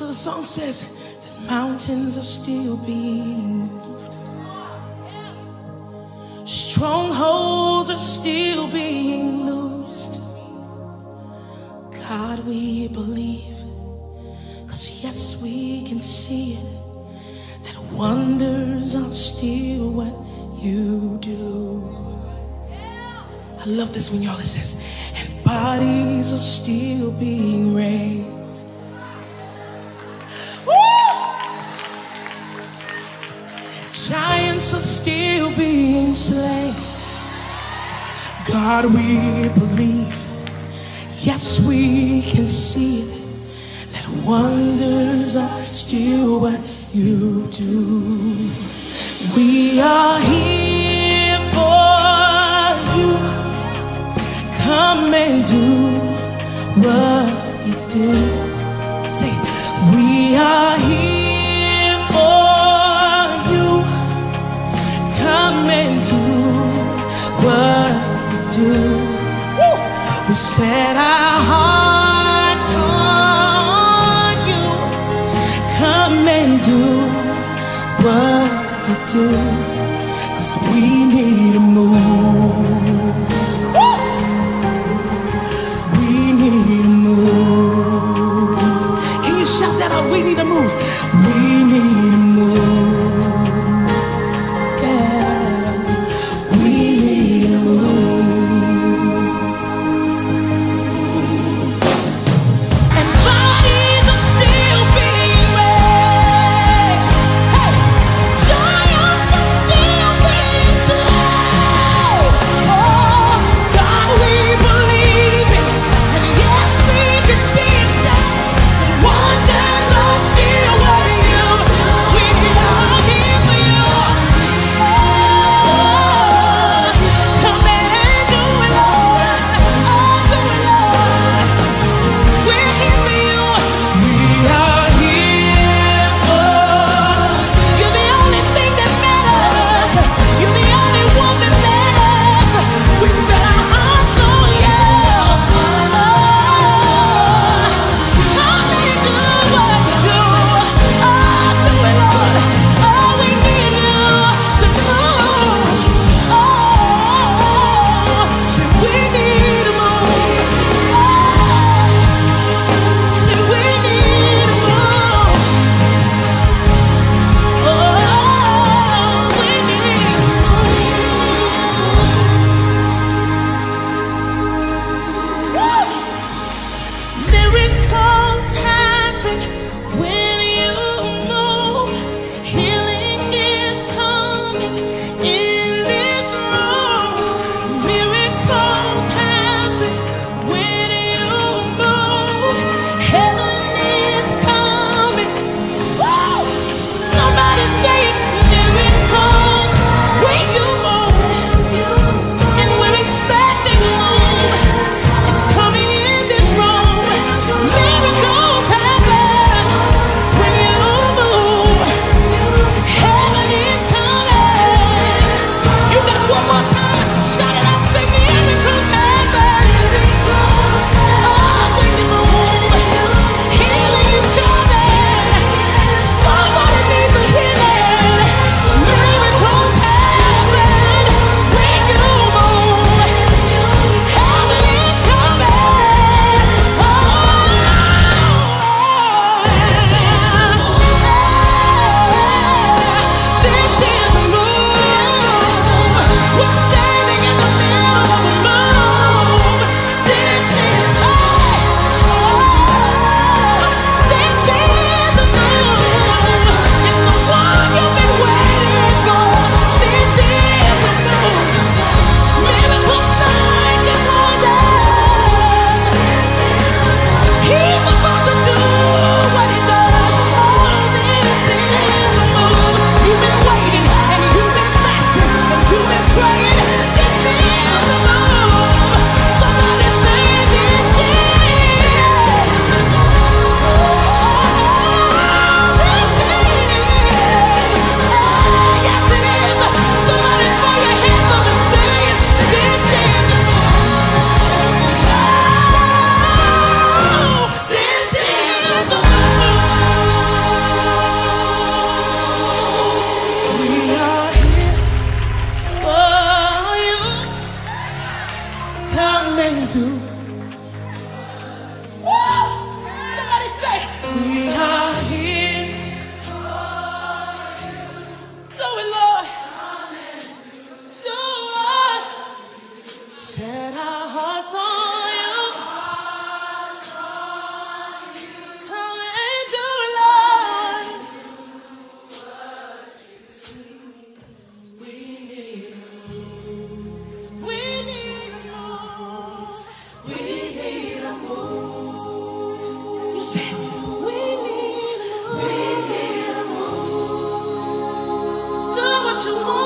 So the song says that mountains are still being moved. Strongholds are still being loosed. God, we believe. Cause yes, we can see it. That wonders are still what you do. I love this when y'all it says, and bodies are still being raised. Are still being slain. God, we believe. Yes, we can see. That wonders are still what you do. We are do. Do. you want.